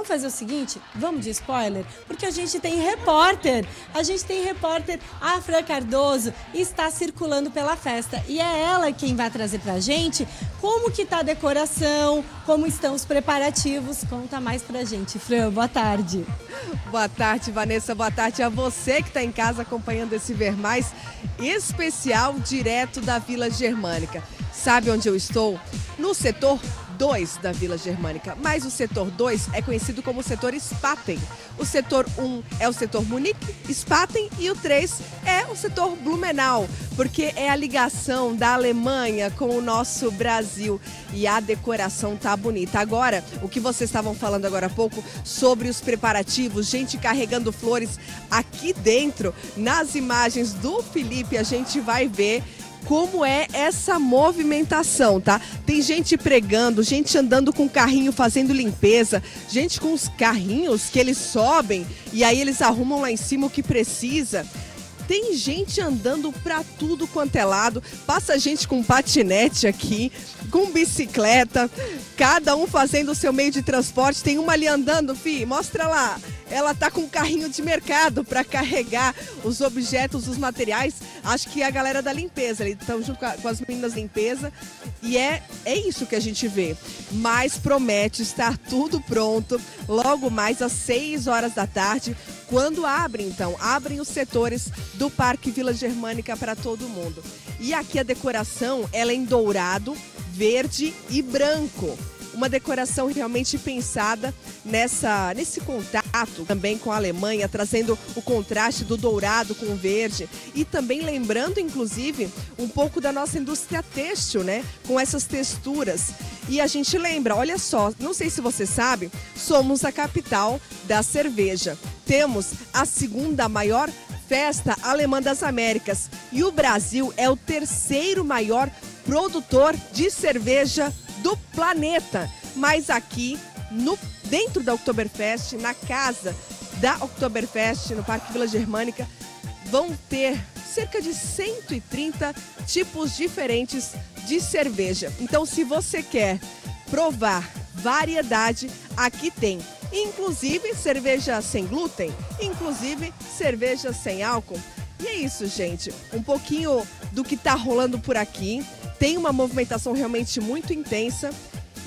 Vamos fazer o seguinte? Vamos de spoiler? Porque a gente tem repórter. A gente tem repórter. A Fran Cardoso está circulando pela festa. E é ela quem vai trazer pra gente como que tá a decoração, como estão os preparativos. Conta mais pra gente. Fran, boa tarde. Boa tarde, Vanessa. Boa tarde a você que está em casa acompanhando esse Ver Mais especial direto da Vila Germânica. Sabe onde eu estou? No setor 2 da Vila Germânica, mas o setor 2 é conhecido como o setor Spaten. O setor 1 um é o setor Munique, Spaten e o 3 é o setor Blumenau, porque é a ligação da Alemanha com o nosso Brasil e a decoração tá bonita. Agora, o que vocês estavam falando agora há pouco sobre os preparativos, gente carregando flores aqui dentro, nas imagens do Felipe, a gente vai ver como é essa movimentação, tá? Tem gente pregando, gente andando com carrinho fazendo limpeza, gente com os carrinhos que eles sobem e aí eles arrumam lá em cima o que precisa. Tem gente andando pra tudo quanto é lado. Passa gente com patinete aqui, com bicicleta, cada um fazendo o seu meio de transporte. Tem uma ali andando, fi, mostra lá ela tá com um carrinho de mercado para carregar os objetos, os materiais. Acho que a galera da limpeza, eles estão junto com as meninas limpeza. E é, é isso que a gente vê. Mas promete estar tudo pronto logo mais às 6 horas da tarde, quando abrem então, abrem os setores do Parque Vila Germânica para todo mundo. E aqui a decoração, ela é em dourado, verde e branco uma decoração realmente pensada nessa nesse contato também com a Alemanha, trazendo o contraste do dourado com o verde e também lembrando inclusive um pouco da nossa indústria têxtil, né, com essas texturas. E a gente lembra, olha só, não sei se você sabe, somos a capital da cerveja. Temos a segunda maior festa alemã das Américas e o Brasil é o terceiro maior produtor de cerveja do planeta. Mas aqui, no, dentro da Oktoberfest, na casa da Oktoberfest, no Parque Vila Germânica, vão ter cerca de 130 tipos diferentes de cerveja. Então, se você quer provar variedade, aqui tem. Inclusive cerveja sem glúten, inclusive cerveja sem álcool. E é isso, gente. Um pouquinho do que está rolando por aqui tem uma movimentação realmente muito intensa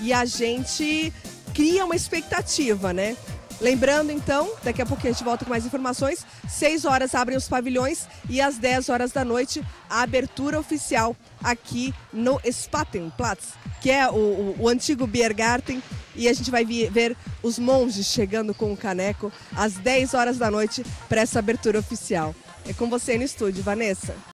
e a gente cria uma expectativa, né? Lembrando então, daqui a pouco a gente volta com mais informações. 6 horas abrem os pavilhões e às 10 horas da noite a abertura oficial aqui no Spatenplatz, que é o, o, o antigo Biergarten. E a gente vai ver os monges chegando com o caneco às 10 horas da noite para essa abertura oficial. É com você no estúdio, Vanessa.